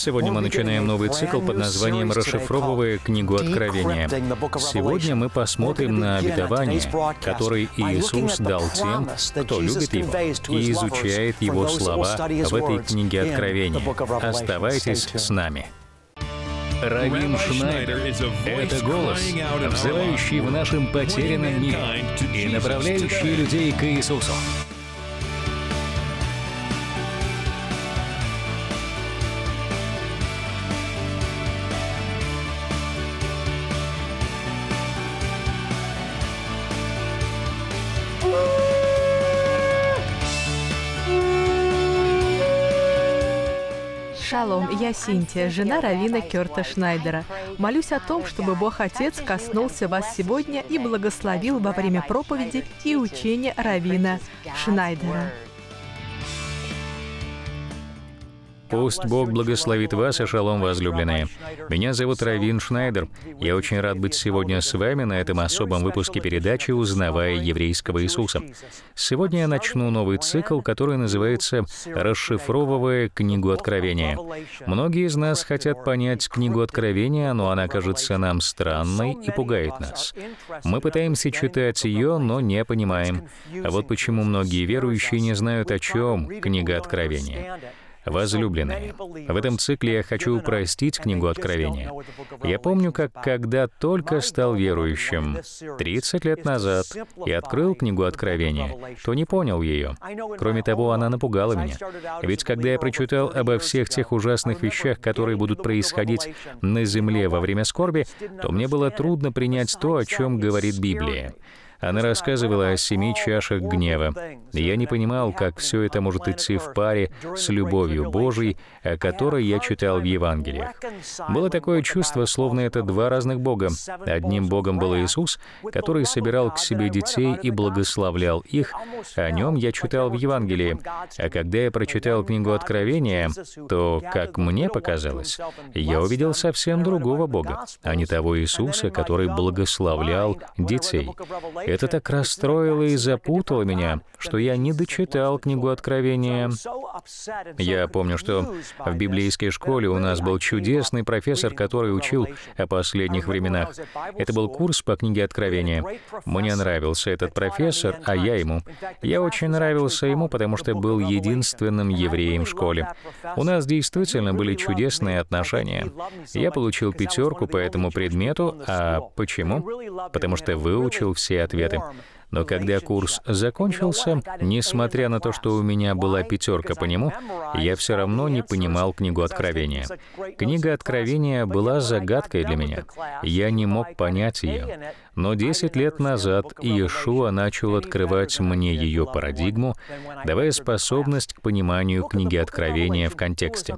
Сегодня мы начинаем новый цикл под названием «Расшифровывая книгу Откровения». Сегодня мы посмотрим на обетование, которое Иисус дал тем, кто любит Его и изучает Его слова в этой книге Откровения. Оставайтесь с нами. Равин Шнайдер — это голос, взывающий в нашем потерянном мире и направляющий людей к Иисусу. Шалом, я Синтия, жена Равина Керта Шнайдера. Молюсь о том, чтобы Бог Отец коснулся вас сегодня и благословил во время проповеди и учения Равина Шнайдера. Пусть Бог благословит вас и шалом, возлюбленные. Меня зовут Равин Шнайдер. Я очень рад быть сегодня с вами на этом особом выпуске передачи «Узнавая еврейского Иисуса». Сегодня я начну новый цикл, который называется «Расшифровывая книгу Откровения». Многие из нас хотят понять книгу Откровения, но она кажется нам странной и пугает нас. Мы пытаемся читать ее, но не понимаем. А вот почему многие верующие не знают, о чем книга Откровения. Возлюбленные, в этом цикле я хочу упростить книгу Откровения. Я помню, как когда только стал верующим, 30 лет назад, и открыл книгу Откровения, то не понял ее. Кроме того, она напугала меня. Ведь когда я прочитал обо всех тех ужасных вещах, которые будут происходить на земле во время скорби, то мне было трудно принять то, о чем говорит Библия. Она рассказывала о семи чашах гнева. Я не понимал, как все это может идти в паре с любовью Божией, о которой я читал в Евангелиях. Было такое чувство, словно это два разных Бога. Одним Богом был Иисус, который собирал к себе детей и благословлял их. О нем я читал в Евангелии. А когда я прочитал книгу Откровения, то, как мне показалось, я увидел совсем другого Бога, а не того Иисуса, который благословлял детей. Это так расстроило и запутало меня, что я не дочитал книгу Откровения. Я помню, что в библейской школе у нас был чудесный профессор, который учил о последних временах. Это был курс по книге Откровения. Мне нравился этот профессор, а я ему. Я очень нравился ему, потому что был единственным евреем в школе. У нас действительно были чудесные отношения. Я получил пятерку по этому предмету, а почему? Потому что выучил все ответы ответы. Но когда курс закончился, несмотря на то, что у меня была пятерка по нему, я все равно не понимал книгу Откровения. Книга Откровения была загадкой для меня. Я не мог понять ее. Но 10 лет назад Иешуа начал открывать мне ее парадигму, давая способность к пониманию книги Откровения в контексте.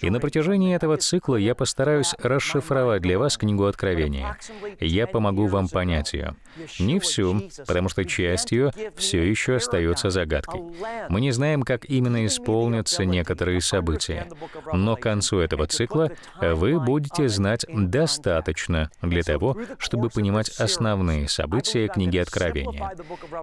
И на протяжении этого цикла я постараюсь расшифровать для вас книгу Откровения. Я помогу вам понять ее. Не всю, потому что часть ее все еще остается загадкой. Мы не знаем, как именно исполнятся некоторые события, но к концу этого цикла вы будете знать достаточно для того, чтобы понимать основные события книги Откровения.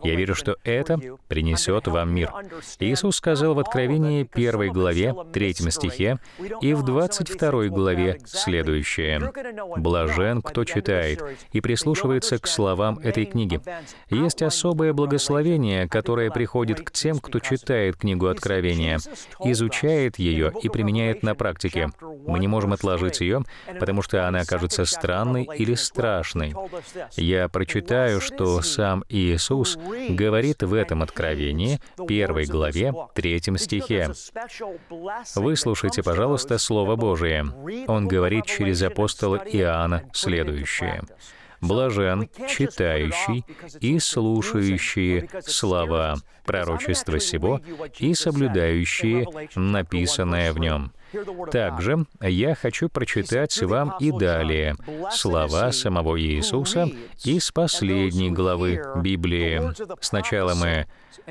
Я верю, что это принесет вам мир. Иисус сказал в Откровении 1 главе, 3 стихе и в 22 главе следующее. «Блажен, кто читает и прислушивается к словам этой книги». Есть особое благословение, которое приходит к тем, кто читает книгу Откровения, изучает ее и применяет на практике. Мы не можем отложить ее, потому что она кажется странной или страшной я прочитаю, что сам Иисус говорит в этом откровении, первой главе, третьем стихе. Выслушайте, пожалуйста, Слово Божие. Он говорит через апостола Иоанна следующее. Блажен, читающий и слушающие слова пророчества сего и соблюдающие написанное в нем. Также я хочу прочитать вам и далее слова самого Иисуса из последней главы Библии. Сначала мы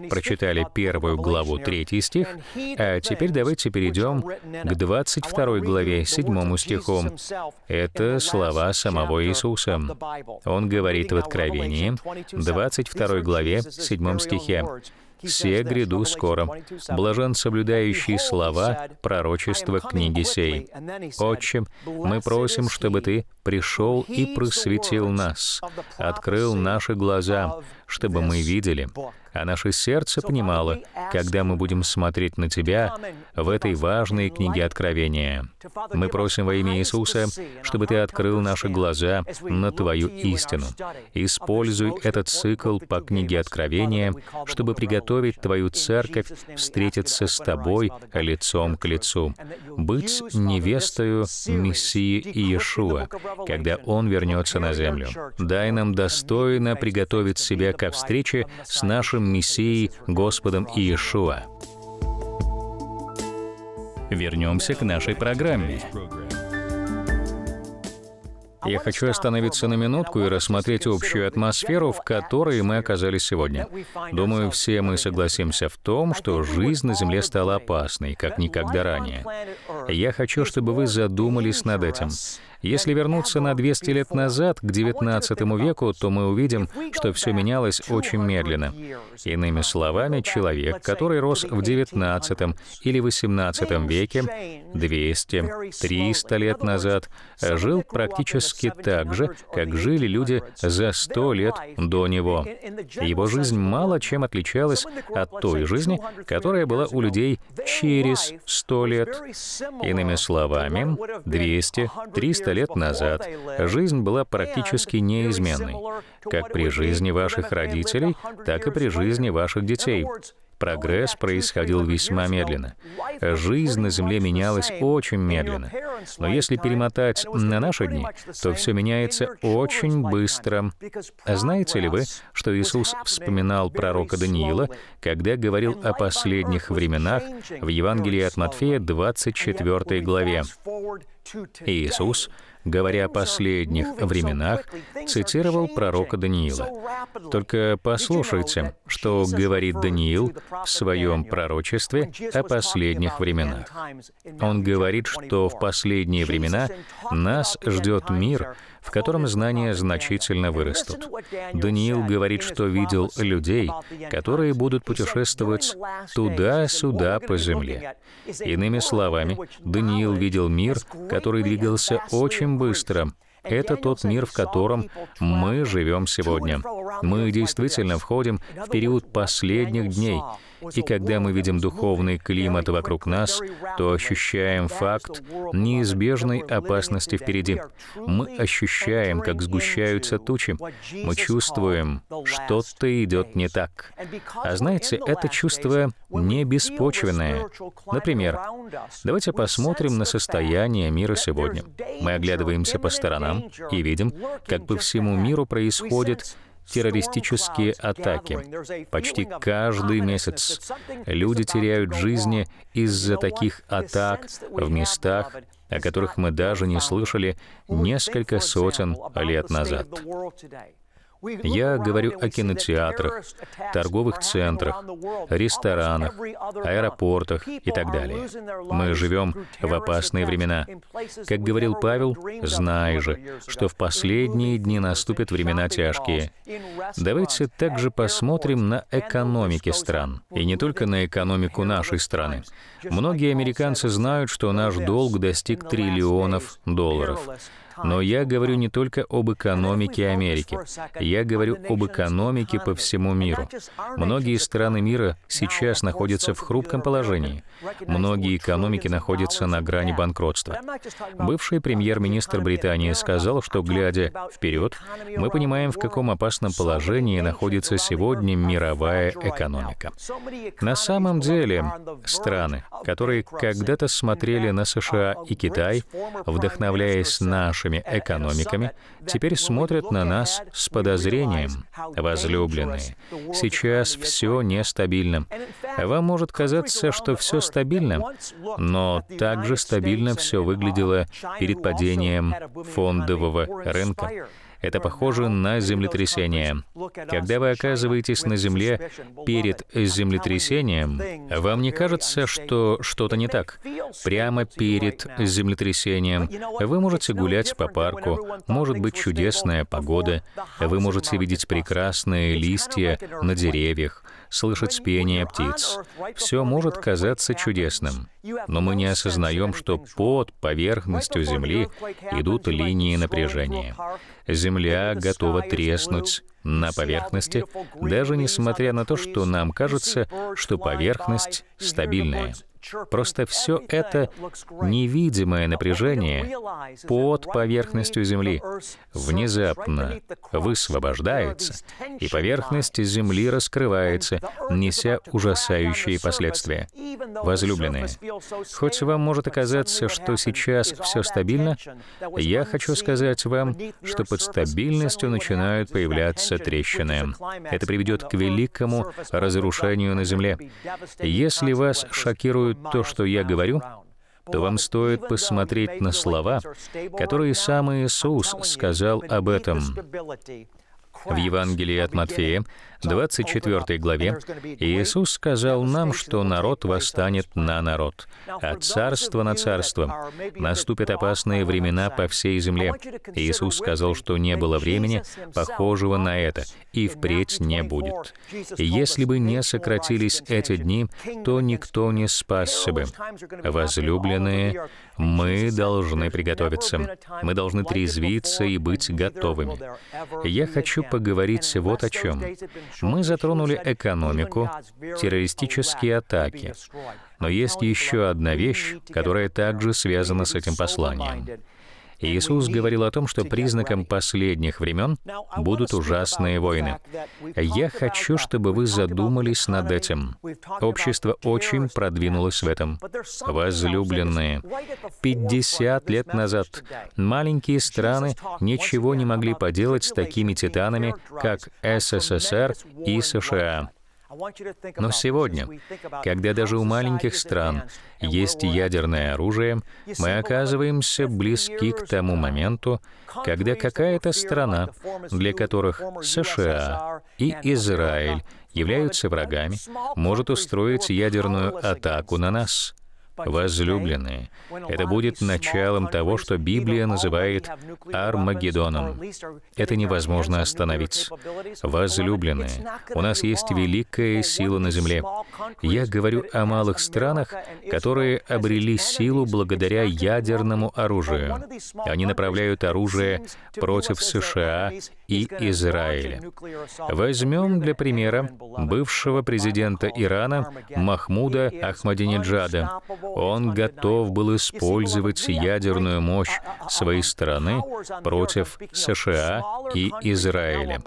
прочитали первую главу, третий стих, а теперь давайте перейдем к 22 главе, седьмому стиху. Это слова самого Иисуса. Он говорит в Откровении, 22 главе, 7 стихе, «Се гряду скоро, блажен соблюдающий слова пророчества книги сей. Отче, мы просим, чтобы Ты пришел и просветил нас, открыл наши глаза, чтобы мы видели, а наше сердце понимало, когда мы будем смотреть на Тебя в этой важной книге Откровения. Мы просим во имя Иисуса, чтобы Ты открыл наши глаза на Твою истину. Используй этот цикл по книге Откровения, чтобы приготовить Твою церковь встретиться с Тобой лицом к лицу, быть невестою Мессии Иешуа, когда Он вернется на землю. Дай нам достойно приготовить себя ко встрече с нашим Мессией, Господом Иешуа. Вернемся к нашей программе. Я хочу остановиться на минутку и рассмотреть общую атмосферу, в которой мы оказались сегодня. Думаю, все мы согласимся в том, что жизнь на Земле стала опасной, как никогда ранее. Я хочу, чтобы вы задумались над этим. Если вернуться на 200 лет назад, к XIX веку, то мы увидим, что все менялось очень медленно. Иными словами, человек, который рос в XIX или XVIII веке, 200, 300 лет назад, жил практически так же, как жили люди за 100 лет до него. Его жизнь мало чем отличалась от той жизни, которая была у людей через 100 лет. Иными словами, 200, 300 лет назад жизнь была практически неизменной, как при жизни ваших родителей, так и при жизни ваших детей. Прогресс происходил весьма медленно. Жизнь на Земле менялась очень медленно. Но если перемотать на наши дни, то все меняется очень быстро. Знаете ли вы, что Иисус вспоминал пророка Даниила, когда говорил о последних временах в Евангелии от Матфея 24 главе? Иисус говоря о последних временах, цитировал пророка Даниила. Только послушайте, что говорит Даниил в своем пророчестве о последних временах. Он говорит, что в последние времена нас ждет мир, в котором знания значительно вырастут. Даниил говорит, что видел людей, которые будут путешествовать туда-сюда по земле. Иными словами, Даниил видел мир, который двигался очень быстро, это тот мир, в котором мы живем сегодня. Мы действительно входим в период последних дней, и когда мы видим духовный климат вокруг нас, то ощущаем факт неизбежной опасности впереди. Мы ощущаем, как сгущаются тучи. Мы чувствуем, что-то идет не так. А знаете, это чувство не беспочвенное. Например, давайте посмотрим на состояние мира сегодня. Мы оглядываемся по сторонам и видим, как по всему миру происходит террористические атаки. Почти каждый месяц люди теряют жизни из-за таких атак в местах, о которых мы даже не слышали несколько сотен лет назад. Я говорю о кинотеатрах, торговых центрах, ресторанах, аэропортах и так далее. Мы живем в опасные времена. Как говорил Павел, знай же, что в последние дни наступят времена тяжкие. Давайте также посмотрим на экономики стран. И не только на экономику нашей страны. Многие американцы знают, что наш долг достиг триллионов долларов. Но я говорю не только об экономике Америки. Я говорю об экономике по всему миру. Многие страны мира сейчас находятся в хрупком положении. Многие экономики находятся на грани банкротства. Бывший премьер-министр Британии сказал, что, глядя вперед, мы понимаем, в каком опасном положении находится сегодня мировая экономика. На самом деле, страны, которые когда-то смотрели на США и Китай, вдохновляясь нашей нашими экономиками, теперь смотрят на нас с подозрением. Возлюбленные, сейчас все нестабильно. Вам может казаться, что все стабильно, но также стабильно все выглядело перед падением фондового рынка. Это похоже на землетрясение. Когда вы оказываетесь на Земле перед землетрясением, вам не кажется, что что-то не так? Прямо перед землетрясением вы можете гулять по парку, может быть чудесная погода, вы можете видеть прекрасные листья на деревьях, слышать пение птиц. Все может казаться чудесным, но мы не осознаем, что под поверхностью Земли идут линии напряжения. Земля готова треснуть на поверхности, даже несмотря на то, что нам кажется, что поверхность стабильная. Просто все это невидимое напряжение под поверхностью Земли внезапно высвобождается, и поверхность Земли раскрывается, неся ужасающие последствия. Возлюбленные, хоть вам может оказаться, что сейчас все стабильно, я хочу сказать вам, что под стабильностью начинают появляться трещины. Это приведет к великому разрушению на Земле. Если вас шокируют то, что я говорю, то вам стоит посмотреть на слова, которые сам Иисус сказал об этом. В Евангелии от Матфея 24 главе Иисус сказал нам, что народ восстанет на народ, а царство на царство. Наступят опасные времена по всей земле. Иисус сказал, что не было времени, похожего на это, и впредь не будет. Если бы не сократились эти дни, то никто не спасся бы. Возлюбленные, мы должны приготовиться. Мы должны трезвиться и быть готовыми. Я хочу поговорить вот о чем. Мы затронули экономику, террористические атаки. Но есть еще одна вещь, которая также связана с этим посланием. Иисус говорил о том, что признаком последних времен будут ужасные войны. Я хочу, чтобы вы задумались над этим. Общество очень продвинулось в этом. Возлюбленные, 50 лет назад маленькие страны ничего не могли поделать с такими титанами, как СССР и США. Но сегодня, когда даже у маленьких стран есть ядерное оружие, мы оказываемся близки к тому моменту, когда какая-то страна, для которых США и Израиль являются врагами, может устроить ядерную атаку на нас — Возлюбленные, это будет началом того, что Библия называет Армагеддоном. Это невозможно остановить. Возлюбленные, у нас есть великая сила на земле. Я говорю о малых странах, которые обрели силу благодаря ядерному оружию. Они направляют оружие против США и Израиля. Возьмем для примера бывшего президента Ирана Махмуда Ахмадинеджада. Он готов был использовать ядерную мощь своей страны против США и Израиля.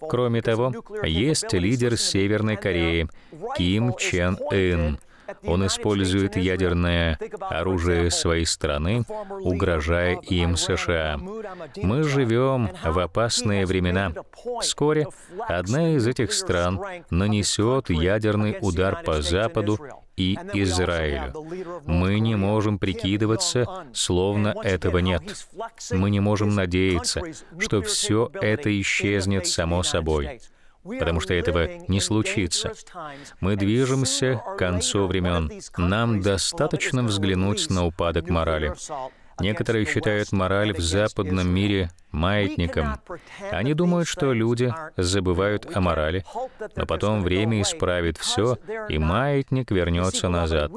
Кроме того, есть лидер Северной Кореи Ким Чен Ын. Он использует ядерное оружие своей страны, угрожая им США. Мы живем в опасные времена. Вскоре одна из этих стран нанесет ядерный удар по Западу и Израилю. Мы не можем прикидываться, словно этого нет. Мы не можем надеяться, что все это исчезнет само собой потому что этого не случится. Мы движемся к концу времен. Нам достаточно взглянуть на упадок морали. Некоторые считают мораль в западном мире маятником. Они думают, что люди забывают о морали, но потом время исправит все, и маятник вернется назад.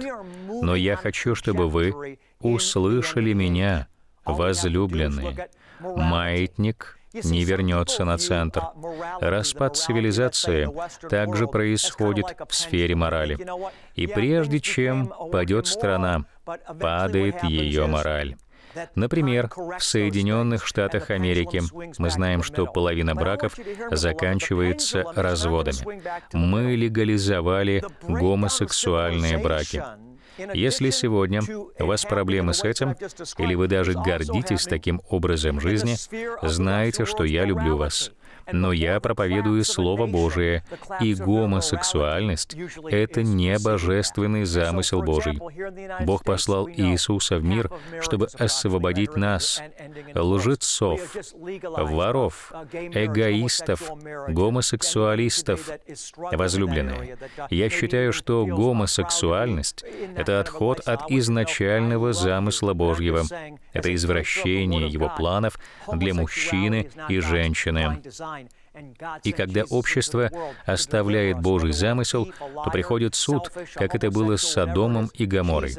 Но я хочу, чтобы вы услышали меня, возлюбленные. Маятник не вернется на центр. Распад цивилизации также происходит в сфере морали. И прежде чем падет страна, падает ее мораль. Например, в Соединенных Штатах Америки мы знаем, что половина браков заканчивается разводами. Мы легализовали гомосексуальные браки. Если сегодня у вас проблемы с этим, или вы даже гордитесь таким образом жизни, знайте, что я люблю вас. Но я проповедую Слово Божие, и гомосексуальность — это не божественный замысел Божий. Бог послал Иисуса в мир, чтобы освободить нас, лжецов, воров, эгоистов, гомосексуалистов, возлюбленные. Я считаю, что гомосексуальность — это отход от изначального замысла Божьего. Это извращение Его планов для мужчины и женщины. И когда общество оставляет Божий замысел, то приходит суд, как это было с Содомом и Гоморой.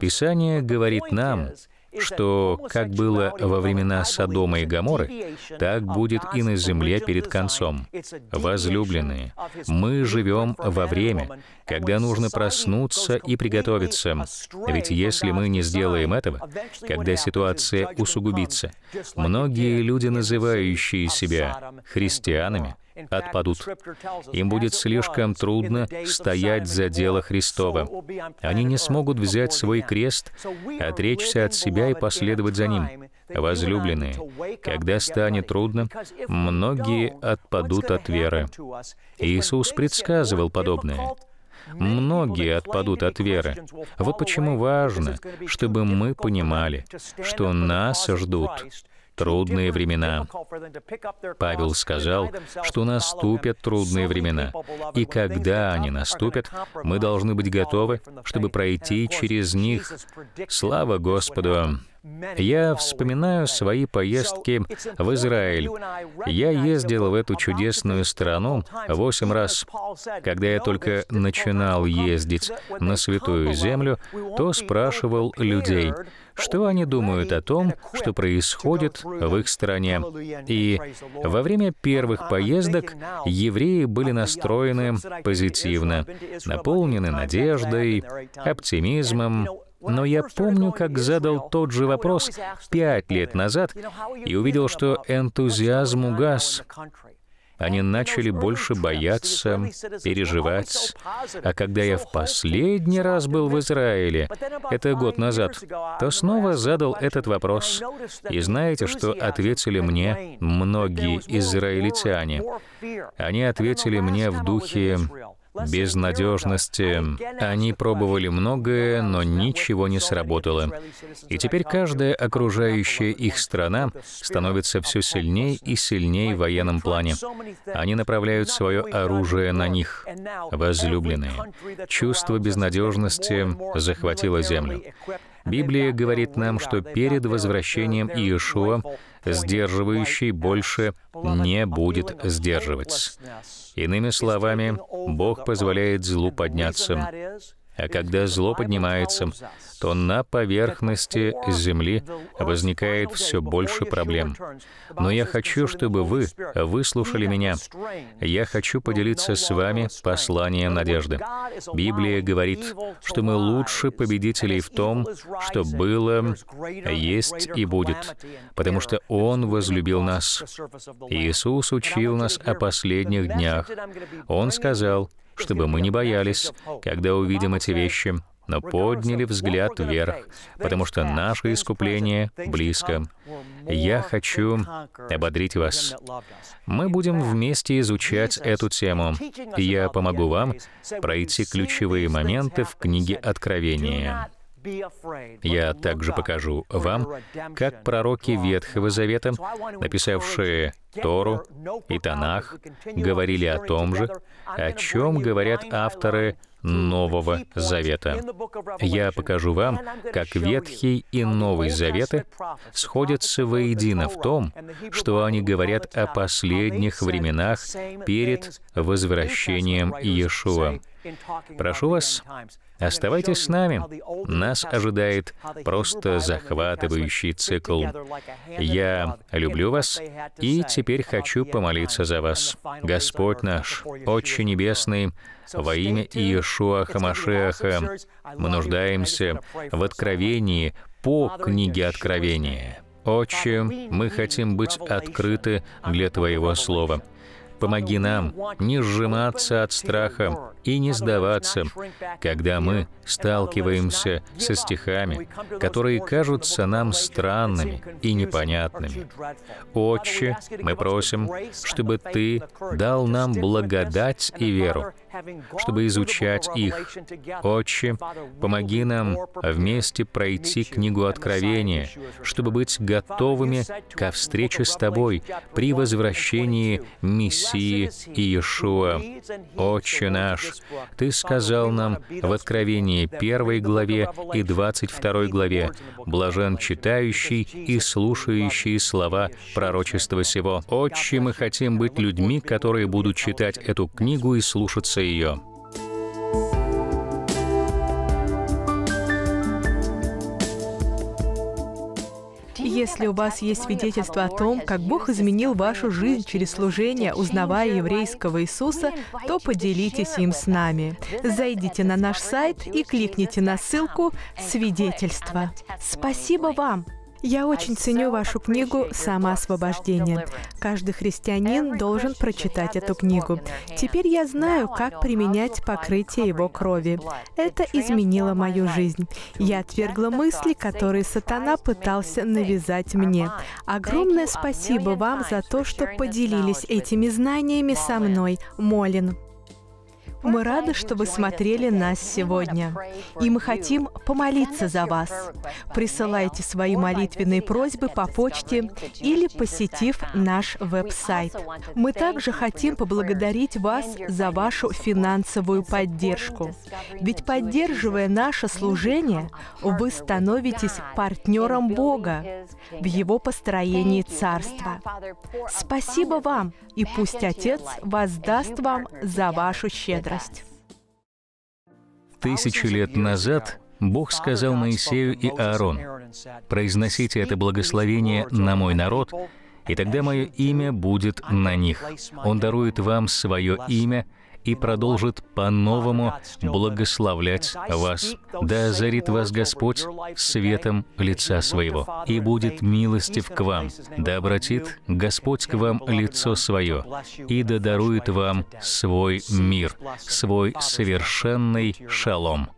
Писание говорит нам, что как было во времена Содома и Гоморы, так будет и на земле перед концом. Возлюбленные, мы живем во время, когда нужно проснуться и приготовиться. Ведь если мы не сделаем этого, когда ситуация усугубится, многие люди, называющие себя христианами, отпадут. Им будет слишком трудно стоять за дело Христова. Они не смогут взять свой крест, отречься от себя и последовать за Ним. Возлюбленные, когда станет трудно, многие отпадут от веры. Иисус предсказывал подобное. Многие отпадут от веры. Вот почему важно, чтобы мы понимали, что нас ждут трудные времена. Павел сказал, что наступят трудные времена, и когда они наступят, мы должны быть готовы, чтобы пройти через них. Слава Господу! Я вспоминаю свои поездки в Израиль. Я ездил в эту чудесную страну восемь раз. Когда я только начинал ездить на Святую Землю, то спрашивал людей, что они думают о том, что происходит в их стране. И во время первых поездок евреи были настроены позитивно, наполнены надеждой, оптимизмом, но я помню, как задал тот же вопрос пять лет назад и увидел, что энтузиазм угас. Они начали больше бояться, переживать. А когда я в последний раз был в Израиле, это год назад, то снова задал этот вопрос. И знаете, что ответили мне многие израильтяне? Они ответили мне в духе безнадежности. Они пробовали многое, но ничего не сработало. И теперь каждая окружающая их страна становится все сильнее и сильнее в военном плане. Они направляют свое оружие на них. Возлюбленные, чувство безнадежности захватило землю. Библия говорит нам, что перед возвращением Иешуа сдерживающий больше не будет сдерживать. Иными словами, Бог позволяет злу подняться. А когда зло поднимается, то на поверхности Земли возникает все больше проблем. Но я хочу, чтобы вы выслушали меня. Я хочу поделиться с вами посланием надежды. Библия говорит, что мы лучше победителей в том, что было, есть и будет, потому что Он возлюбил нас. Иисус учил нас о последних днях. Он сказал, чтобы мы не боялись, когда увидим эти вещи, но подняли взгляд вверх, потому что наше искупление близко. Я хочу ободрить вас. Мы будем вместе изучать эту тему, и я помогу вам пройти ключевые моменты в книге Откровения. Я также покажу вам, как пророки Ветхого Завета, написавшие Тору и Танах, говорили о том же, о чем говорят авторы Нового Завета. Я покажу вам, как Ветхий и Новый Заветы сходятся воедино в том, что они говорят о последних временах перед возвращением Иешуа. Прошу вас, оставайтесь с нами. Нас ожидает просто захватывающий цикл. Я люблю вас и теперь хочу помолиться за вас. Господь наш, Отче Небесный, во имя Иешуа Хамашеха, мы нуждаемся в откровении по книге Откровения. Отче, мы хотим быть открыты для Твоего Слова. Помоги нам не сжиматься от страха и не сдаваться, когда мы сталкиваемся со стихами, которые кажутся нам странными и непонятными. Отче, мы просим, чтобы Ты дал нам благодать и веру, чтобы изучать их. Отче, помоги нам вместе пройти книгу Откровения, чтобы быть готовыми ко встрече с Тобой при возвращении Мессии и Иешуа. Отче наш, Ты сказал нам в Откровении 1 главе и 22 главе, «Блажен читающий и слушающий слова пророчества сего». Отче, мы хотим быть людьми, которые будут читать эту книгу и слушаться ее. Если у вас есть свидетельство о том, как Бог изменил вашу жизнь через служение, узнавая еврейского Иисуса, то поделитесь им с нами. Зайдите на наш сайт и кликните на ссылку «Свидетельство». Спасибо вам! Я очень ценю вашу книгу «Самоосвобождение». Каждый христианин должен прочитать эту книгу. Теперь я знаю, как применять покрытие его крови. Это изменило мою жизнь. Я отвергла мысли, которые сатана пытался навязать мне. Огромное спасибо вам за то, что поделились этими знаниями со мной, Молин. Мы рады, что вы смотрели нас сегодня. И мы хотим помолиться за вас. Присылайте свои молитвенные просьбы по почте или посетив наш веб-сайт. Мы также хотим поблагодарить вас за вашу финансовую поддержку. Ведь поддерживая наше служение, вы становитесь партнером Бога в Его построении Царства. Спасибо вам, и пусть Отец воздаст вам за вашу щедрость радость. Тысячи лет назад Бог сказал Моисею и Аарон, «Произносите это благословение на мой народ, и тогда мое имя будет на них. Он дарует вам свое имя и продолжит по-новому благословлять вас. Да озарит вас Господь светом лица своего, и будет милостив к вам. Да обратит Господь к вам лицо свое, и да дарует вам свой мир, свой совершенный шалом.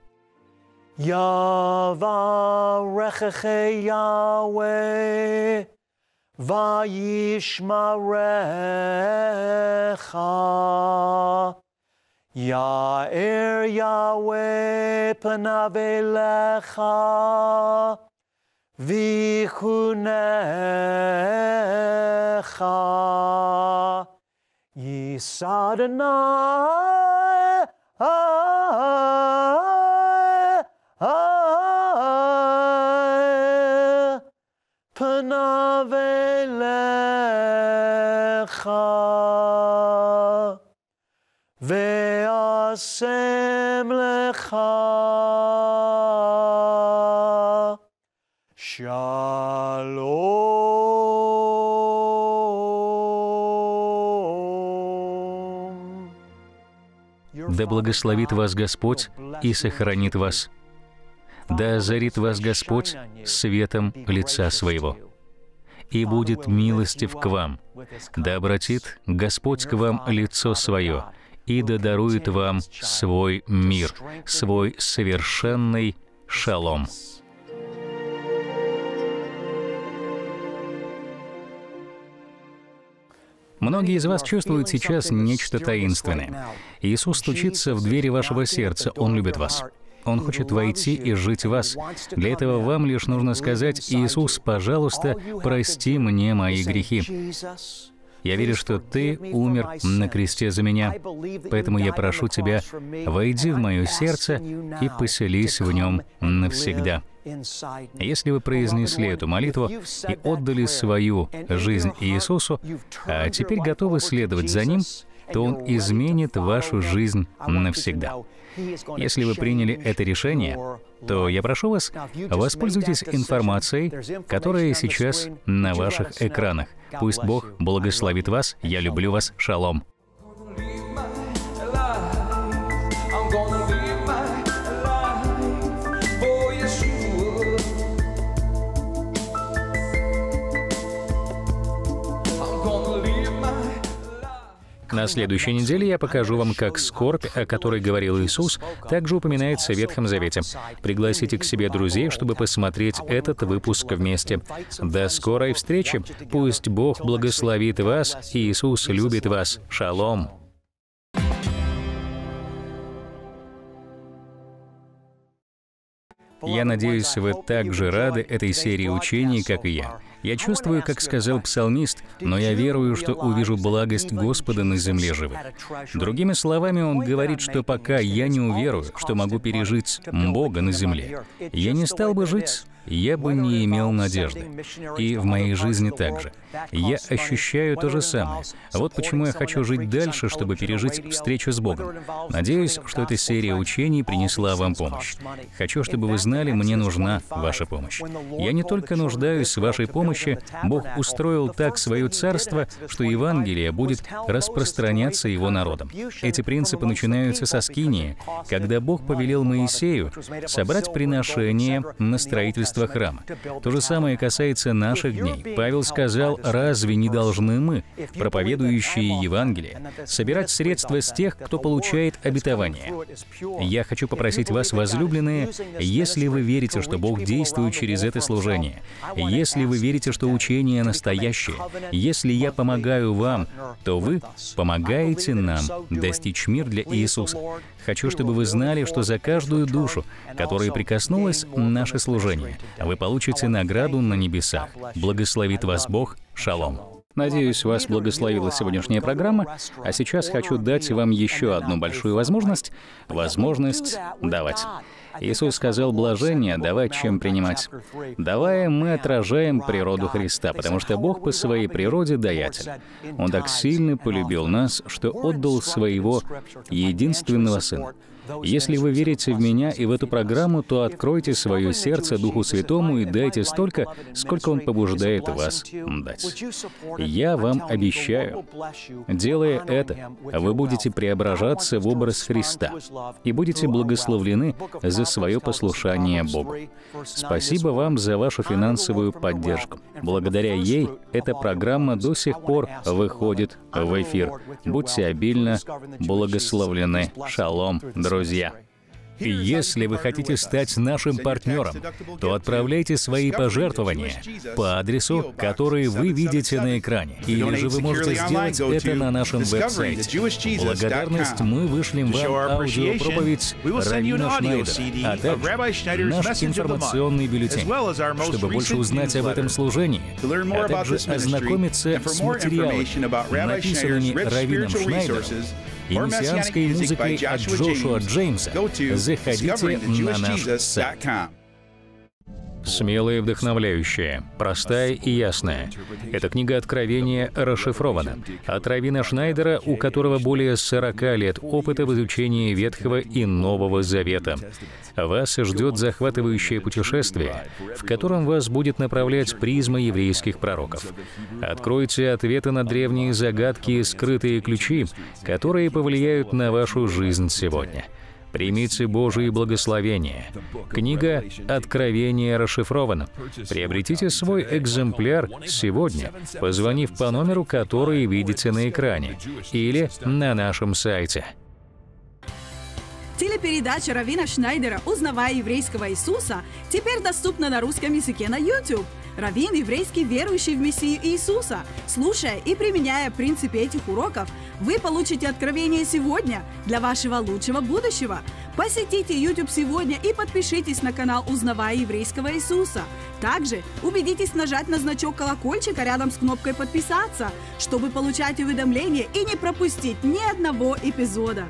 Yavarecheche Yahweh Vayishmarecha. Ya'er Yahweh panav elecha. Vichunecha. Yisadonai. Hashem lecha shalom. Да благословит вас Господь и сохранит вас. Да озарит вас Господь светом лица своего и будет милостив к вам. Да обратит Господь к вам лицо свое и да дарует вам свой мир, свой совершенный шалом. Многие из вас чувствуют сейчас нечто таинственное. Иисус стучится в двери вашего сердца, Он любит вас. Он хочет войти и жить в вас. Для этого вам лишь нужно сказать, «Иисус, пожалуйста, прости мне мои грехи». Я верю, что Ты умер на кресте за меня, поэтому я прошу Тебя, войди в мое сердце и поселись в нем навсегда. Если вы произнесли эту молитву и отдали свою жизнь Иисусу, а теперь готовы следовать за Ним, то Он изменит вашу жизнь навсегда. Если вы приняли это решение, то я прошу вас, воспользуйтесь информацией, которая сейчас на ваших экранах. Пусть Бог благословит вас. Я люблю вас. Шалом. На следующей неделе я покажу вам, как скорбь, о которой говорил Иисус, также упоминается в Ветхом Завете. Пригласите к себе друзей, чтобы посмотреть этот выпуск вместе. До скорой встречи. Пусть Бог благословит вас, и Иисус любит вас. Шалом. Я надеюсь, вы так же рады этой серии учений, как и я. Я чувствую, как сказал псалмист, но я верую, что увижу благость Господа на земле живых. Другими словами, он говорит, что пока я не уверую, что могу пережить Бога на земле, я не стал бы жить я бы не имел надежды. И в моей жизни также. Я ощущаю то же самое. Вот почему я хочу жить дальше, чтобы пережить встречу с Богом. Надеюсь, что эта серия учений принесла вам помощь. Хочу, чтобы вы знали, мне нужна ваша помощь. Я не только нуждаюсь в вашей помощи, Бог устроил так свое царство, что Евангелие будет распространяться его народом. Эти принципы начинаются со Скинии, когда Бог повелел Моисею собрать приношения на строительство строительства храма. То же самое касается наших дней. Павел сказал, разве не должны мы, проповедующие Евангелие, собирать средства с тех, кто получает обетование? Я хочу попросить вас, возлюбленные, если вы верите, что Бог действует через это служение, если вы верите, что учение настоящее, если я помогаю вам, то вы помогаете нам достичь мир для Иисуса. Хочу, чтобы вы знали, что за каждую душу, которая прикоснулась наше служение, вы получите награду на небесах. Благословит вас Бог. Шалом. Надеюсь, вас благословила сегодняшняя программа, а сейчас хочу дать вам еще одну большую возможность — возможность давать. Иисус сказал блажение давать, чем принимать. Давая, мы отражаем природу Христа, потому что Бог по своей природе даятель. Он так сильно полюбил нас, что отдал своего единственного Сына. Если вы верите в меня и в эту программу, то откройте свое сердце Духу Святому и дайте столько, сколько Он побуждает вас дать. Я вам обещаю, делая это, вы будете преображаться в образ Христа и будете благословлены за свое послушание Богу. Спасибо вам за вашу финансовую поддержку. Благодаря ей эта программа до сих пор выходит в эфир. Будьте обильно благословлены. Шалом, друзья друзья. И если вы хотите стать нашим партнером, то отправляйте свои пожертвования по адресу, который вы видите на экране. Или же вы можете сделать это на нашем веб-сайте. благодарность мы вышлем вам аудиопроповедь Равина Шнайдера, а также наш информационный бюллетень, чтобы больше узнать об этом служении, а также ознакомиться с материалами, написанными Равином Шнайдером и мессианской музыкой от Джошуа Джеймса, заходите на наш сайт. Смелая и вдохновляющая, простая и ясная. Эта книга Откровения расшифрована. От Равина Шнайдера, у которого более 40 лет опыта в изучении Ветхого и Нового Завета. Вас ждет захватывающее путешествие, в котором вас будет направлять призма еврейских пророков. Откройте ответы на древние загадки и скрытые ключи, которые повлияют на вашу жизнь сегодня. Примите Божие благословения. Книга «Откровение» расшифрована. Приобретите свой экземпляр сегодня, позвонив по номеру, который видите на экране, или на нашем сайте. Телепередача Равина Шнайдера «Узнавая еврейского Иисуса» теперь доступна на русском языке на YouTube. Равин – еврейский верующий в Мессию Иисуса. Слушая и применяя принципы этих уроков, вы получите откровение сегодня для вашего лучшего будущего. Посетите YouTube сегодня и подпишитесь на канал «Узнавая еврейского Иисуса». Также убедитесь нажать на значок колокольчика рядом с кнопкой «Подписаться», чтобы получать уведомления и не пропустить ни одного эпизода.